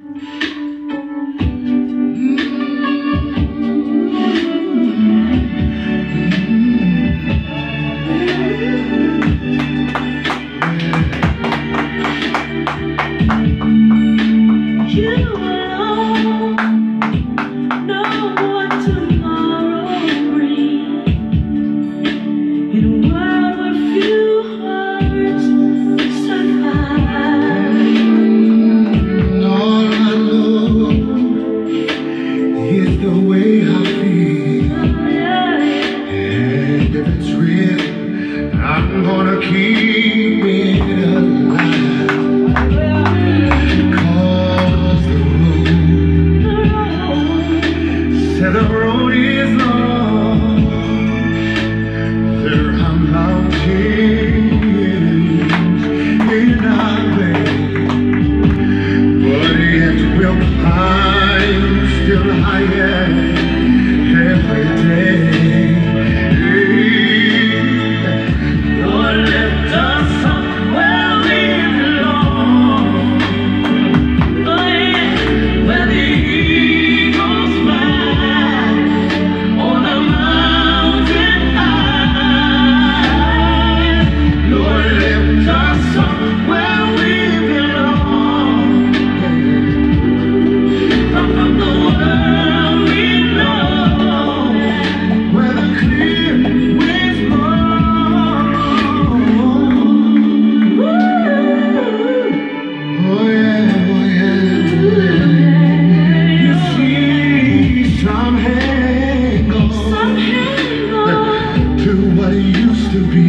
still to be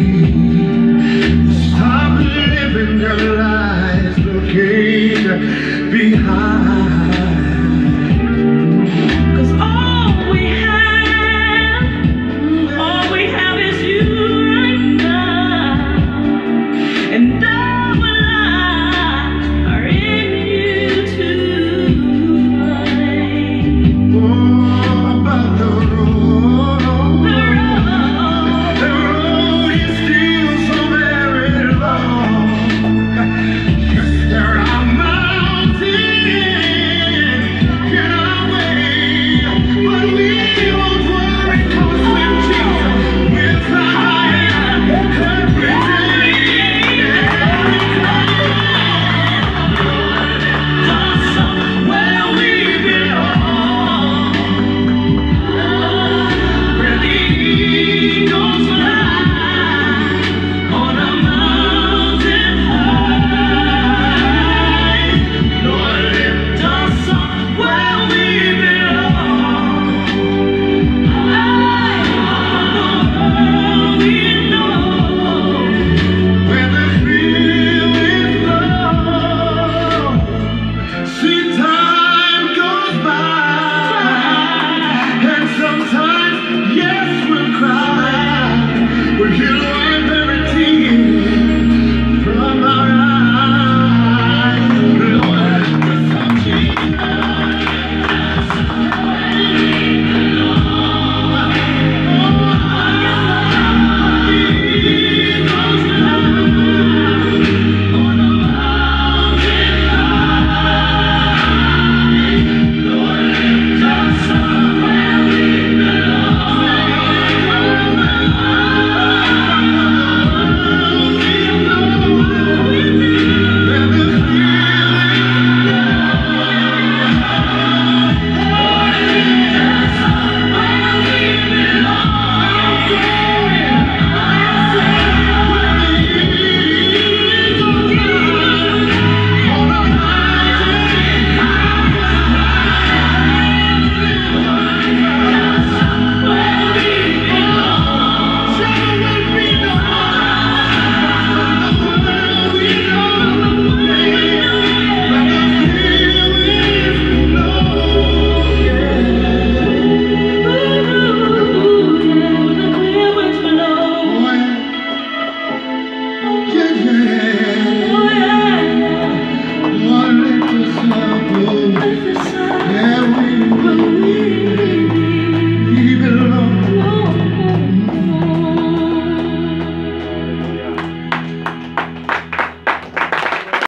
yeah, yeah.